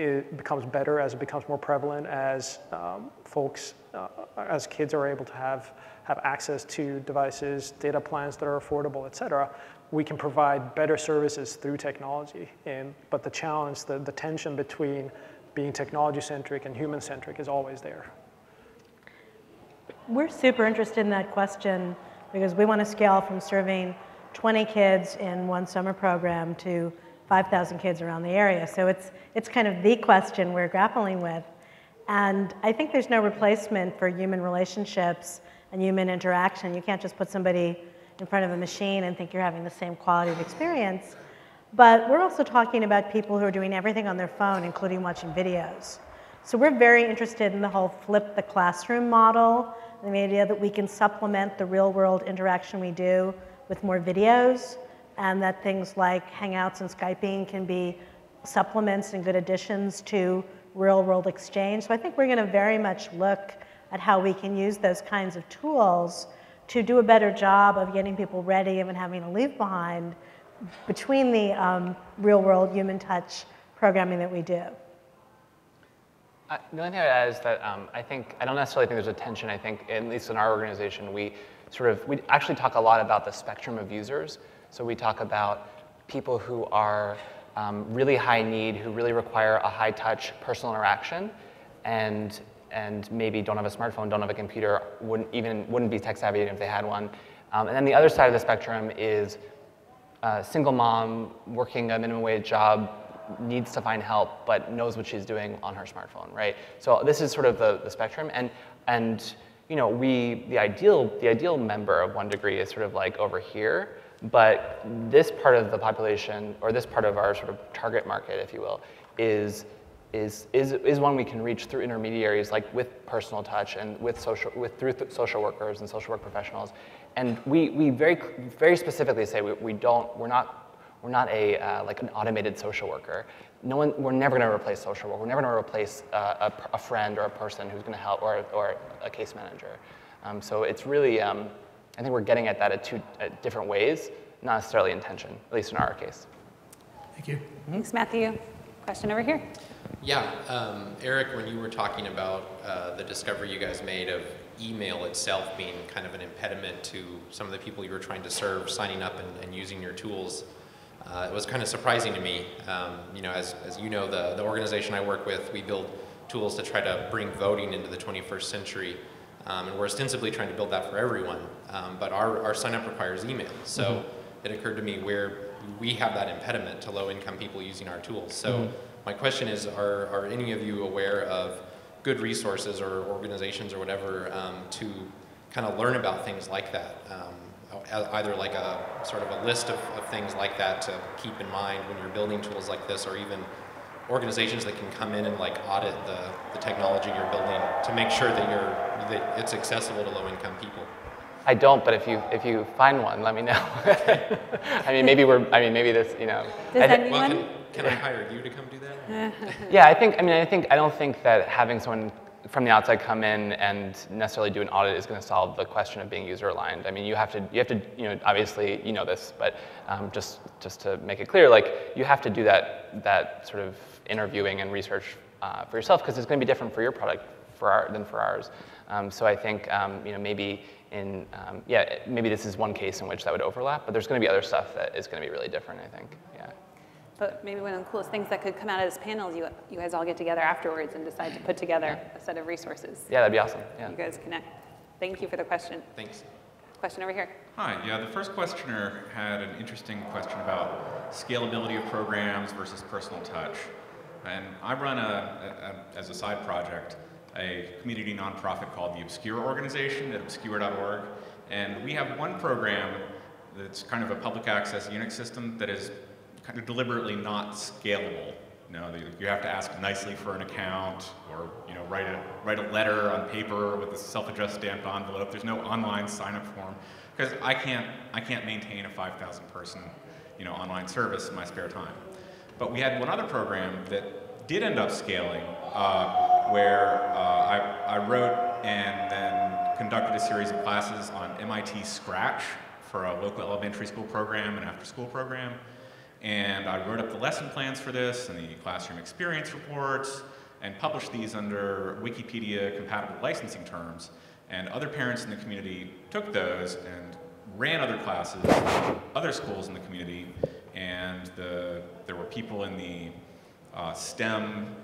it becomes better, as it becomes more prevalent, as um, folks, uh, as kids are able to have, have access to devices, data plans that are affordable, et cetera, we can provide better services through technology. And, but the challenge, the, the tension between being technology-centric and human-centric is always there. We're super interested in that question because we want to scale from serving 20 kids in one summer program to 5,000 kids around the area. So it's, it's kind of the question we're grappling with. And I think there's no replacement for human relationships and human interaction. You can't just put somebody in front of a machine and think you're having the same quality of experience. But we're also talking about people who are doing everything on their phone, including watching videos. So we're very interested in the whole flip the classroom model, the idea that we can supplement the real world interaction we do with more videos and that things like Hangouts and Skyping can be supplements and good additions to real world exchange. So I think we're going to very much look at how we can use those kinds of tools to do a better job of getting people ready and having to leave behind between the um, real world human touch programming that we do. Uh, the only thing I'd add is that um, I think, I don't necessarily think there's a tension. I think, at least in our organization, we sort of, we actually talk a lot about the spectrum of users. So we talk about people who are um, really high need, who really require a high touch personal interaction, and and maybe don't have a smartphone, don't have a computer, wouldn't even wouldn't be tech savvy even if they had one. Um, and then the other side of the spectrum is a single mom working a minimum wage job, needs to find help, but knows what she's doing on her smartphone, right? So this is sort of the, the spectrum, and and you know we the ideal the ideal member of one degree is sort of like over here, but this part of the population, or this part of our sort of target market, if you will, is, is, is, is one we can reach through intermediaries, like with personal touch and with social, with, through th social workers and social work professionals. And we, we very, very specifically say we, we don't, we're not, we're not a, uh, like an automated social worker. No one, we're never going to replace social work. We're never going to replace uh, a, a, friend or a person who's going to help, or, or a case manager. Um, so it's really, um, I think we're getting at that at two at different ways, not necessarily intention, at least in our case. Thank you. Thanks, Matthew. Question over here. Yeah, um, Eric, when you were talking about uh, the discovery you guys made of email itself being kind of an impediment to some of the people you were trying to serve signing up and, and using your tools, Uh, it was kind of surprising to me. Um, you know, as, as you know, the, the organization I work with, we build tools to try to bring voting into the 21st century. Um, and we're ostensibly trying to build that for everyone. Um, but our, our sign up requires email. So mm-hmm. it occurred to me where we have that impediment to low income people using our tools. So mm-hmm. my question is are, are any of you aware of good resources or organizations or whatever um, to kind of learn about things like that? Um, either like a sort of a list of, of things like that to keep in mind when you're building tools like this or even organizations that can come in and like audit the, the technology you're building to make sure that you're that it's accessible to low income people. I don't, but if you if you find one, let me know. I mean, maybe we're. I mean, maybe this. You know. Does anyone? Well, can, can I hire you to come do that? yeah, I think. I mean, I think. I don't think that having someone from the outside come in and necessarily do an audit is going to solve the question of being user aligned. I mean, you have to, you have to, you know, obviously you know this, but um, just just to make it clear, like you have to do that that sort of interviewing and research uh, for yourself because it's going to be different for your product for our, than for ours. Um, so I think um, you know maybe in um, yeah maybe this is one case in which that would overlap, but there's going to be other stuff that is going to be really different. I think. Yeah. But maybe one of the coolest things that could come out of this panel is you, you guys all get together afterwards and decide to put together a set of resources. Yeah, that'd be awesome. Yeah. You guys connect. Thank you for the question. Thanks. Question over here. Hi, yeah, the first questioner had an interesting question about scalability of programs versus personal touch. And I run, a, a, as a side project, a community nonprofit called the Obscure Organization at obscure.org. And we have one program that's kind of a public access Unix system that is kind of deliberately not scalable. You know, you have to ask nicely for an account or you know, write, a, write a letter on paper with a self-addressed stamped envelope. There's no online sign-up form because I can't, I can't maintain a 5,000 person you know, online service in my spare time. But we had one other program that did end up scaling uh, where uh, I, I wrote and then conducted a series of classes on MIT Scratch for a local elementary school program and after school program. And I wrote up the lesson plans for this and the classroom experience reports and published these under Wikipedia compatible licensing terms. And other parents in the community took those and ran other classes, other schools in the community, and the, there were people in the uh, STEM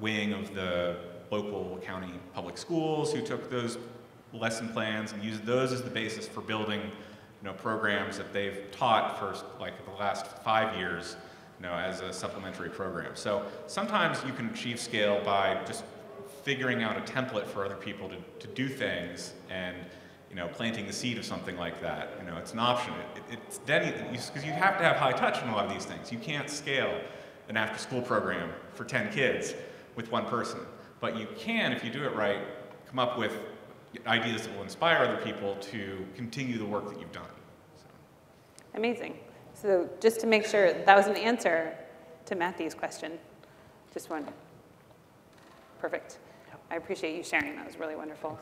wing of the local county public schools who took those lesson plans and used those as the basis for building you know, programs that they've taught for like the last five years you know, as a supplementary program. So sometimes you can achieve scale by just figuring out a template for other people to, to do things and you know, planting the seed of something like that. You know, it's an option. It, it, it's then because you have to have high touch in a lot of these things. You can't scale an after-school program for 10 kids with one person, but you can, if you do it right, come up with ideas that will inspire other people to continue the work that you've done. So. Amazing. So just to make sure that was an answer to Matthew's question. Just one. Perfect. I appreciate you sharing. That was really wonderful.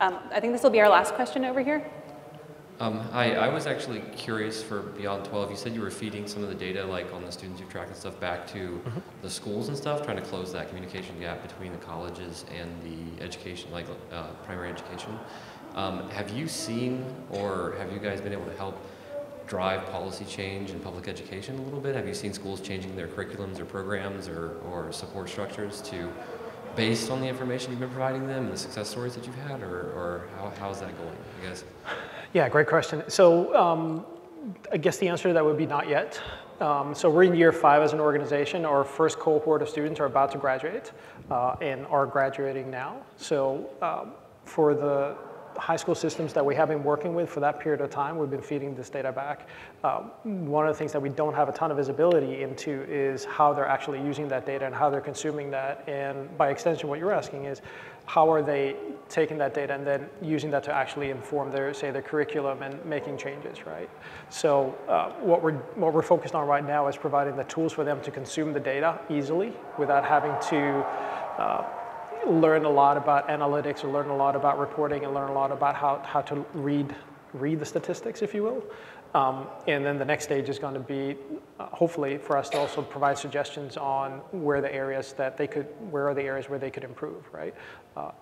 Um, I think this will be our last question over here. Um, hi, I was actually curious for Beyond 12. You said you were feeding some of the data, like on the students you've tracked and stuff, back to mm-hmm. the schools and stuff, trying to close that communication gap between the colleges and the education, like uh, primary education. Um, have you seen or have you guys been able to help drive policy change in public education a little bit? Have you seen schools changing their curriculums or programs or, or support structures to based on the information you've been providing them and the success stories that you've had, or, or how, how's that going, I guess? Yeah, great question. So um, I guess the answer to that would be not yet. Um, so we're in year five as an organization. Our first cohort of students are about to graduate uh, and are graduating now. So um, for the high school systems that we have been working with for that period of time, we've been feeding this data back. Uh, one of the things that we don't have a ton of visibility into is how they're actually using that data and how they're consuming that. And by extension, what you're asking is, how are they taking that data and then using that to actually inform their, say, their curriculum and making changes, right? So uh, what, we're, what we're focused on right now is providing the tools for them to consume the data easily without having to uh, learn a lot about analytics or learn a lot about reporting and learn a lot about how, how to read, read the statistics, if you will. Um, and then the next stage is going to be, uh, hopefully, for us to also provide suggestions on where the areas that they could, where are the areas where they could improve, right? Uh,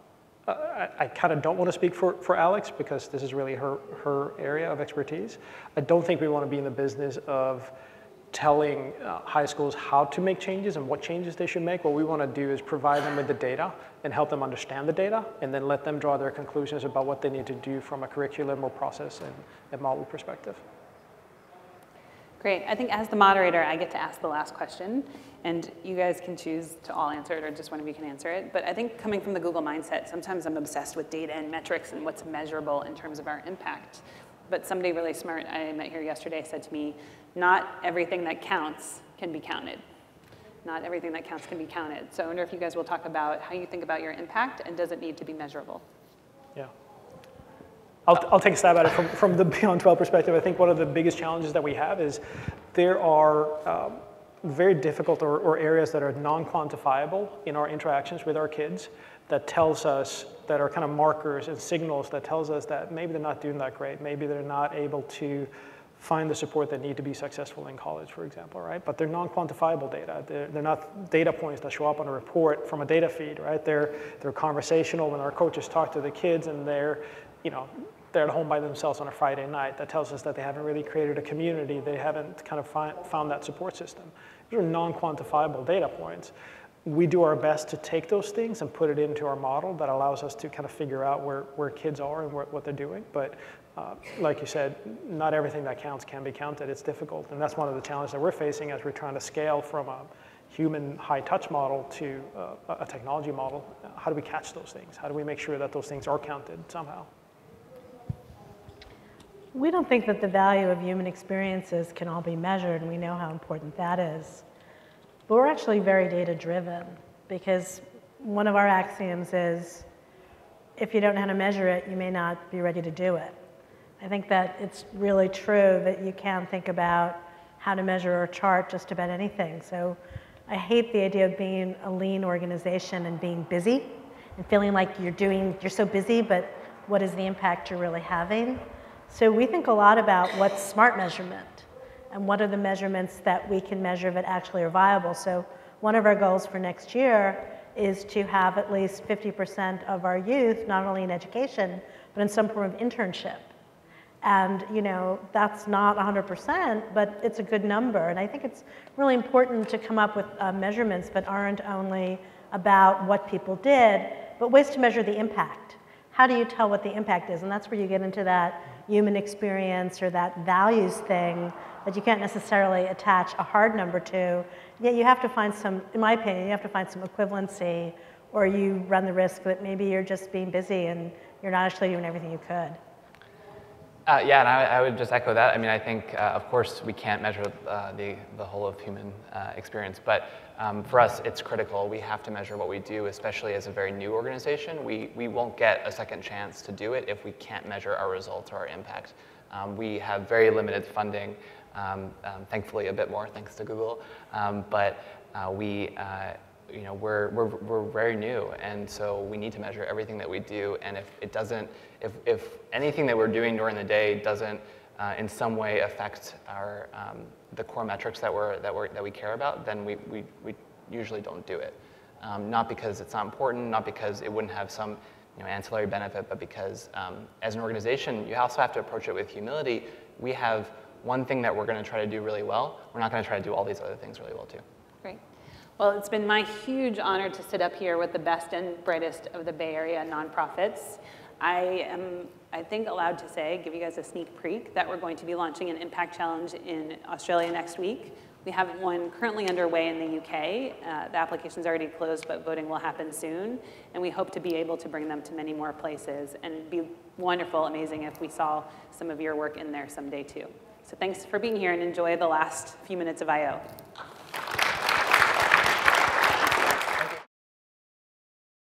I, I kind of don't want to speak for, for Alex because this is really her, her area of expertise. I don't think we want to be in the business of telling uh, high schools how to make changes and what changes they should make. What we want to do is provide them with the data and help them understand the data and then let them draw their conclusions about what they need to do from a curriculum or process and, and model perspective. Great. I think as the moderator, I get to ask the last question, and you guys can choose to all answer it or just one of you can answer it. But I think coming from the Google mindset, sometimes I'm obsessed with data and metrics and what's measurable in terms of our impact. But somebody really smart I met here yesterday said to me, not everything that counts can be counted. Not everything that counts can be counted. So I wonder if you guys will talk about how you think about your impact and does it need to be measurable? Yeah. I'll, I'll take a stab at it from, from the Beyond 12 perspective. I think one of the biggest challenges that we have is there are um, very difficult or, or areas that are non-quantifiable in our interactions with our kids that tells us, that are kind of markers and signals that tells us that maybe they're not doing that great, maybe they're not able to find the support they need to be successful in college, for example, right? But they're non-quantifiable data. They're, they're not data points that show up on a report from a data feed, right? They're, they're conversational when our coaches talk to the kids and they're, you know, they're at home by themselves on a Friday night. That tells us that they haven't really created a community. They haven't kind of found that support system. These are non-quantifiable data points. We do our best to take those things and put it into our model that allows us to kind of figure out where, where kids are and where, what they're doing. But uh, like you said, not everything that counts can be counted. It's difficult, and that's one of the challenges that we're facing as we're trying to scale from a human high-touch model to uh, a technology model. How do we catch those things? How do we make sure that those things are counted somehow? We don't think that the value of human experiences can all be measured, and we know how important that is. But we're actually very data-driven because one of our axioms is if you don't know how to measure it, you may not be ready to do it. I think that it's really true that you can think about how to measure or chart just about anything. So I hate the idea of being a lean organization and being busy and feeling like you're doing, you're so busy, but what is the impact you're really having? So we think a lot about what's smart measurement and what are the measurements that we can measure that actually are viable. So one of our goals for next year is to have at least 50% of our youth, not only in education, but in some form of internship. And you know, that's not 100%, but it's a good number. And I think it's really important to come up with uh, measurements that aren't only about what people did, but ways to measure the impact. How do you tell what the impact is? And that's where you get into that human experience or that values thing that you can't necessarily attach a hard number to. Yet you have to find some, in my opinion, you have to find some equivalency or you run the risk that maybe you're just being busy and you're not actually doing everything you could. Uh, yeah, and I, I, would just echo that. I mean, I think, uh, of course, we can't measure uh, the, the whole of human uh, experience, but um, for us, it's critical. We have to measure what we do, especially as a very new organization. We, we won't get a second chance to do it if we can't measure our results or our impact. Um, we have very limited funding, um, um thankfully a bit more thanks to Google, um, but uh, we uh, you know, we're, we're, we're very new, and so we need to measure everything that we do. And if it doesn't, if, if anything that we're doing during the day doesn't uh, in some way affect our, um, the core metrics that, we're, that, we're, that we care about, then we, we, we usually don't do it. Um, not because it's not important, not because it wouldn't have some you know, ancillary benefit, but because um, as an organization, you also have to approach it with humility. We have one thing that we're going to try to do really well. We're not going to try to do all these other things really well too. Great. Well, it's been my huge honor to sit up here with the best and brightest of the Bay Area nonprofits. I am, I think, allowed to say, give you guys a sneak peek, that we're going to be launching an impact challenge in Australia next week. We have one currently underway in the UK. Uh, the application's already closed, but voting will happen soon. And we hope to be able to bring them to many more places and be wonderful, amazing if we saw some of your work in there someday too. So thanks for being here and enjoy the last few minutes of I.O.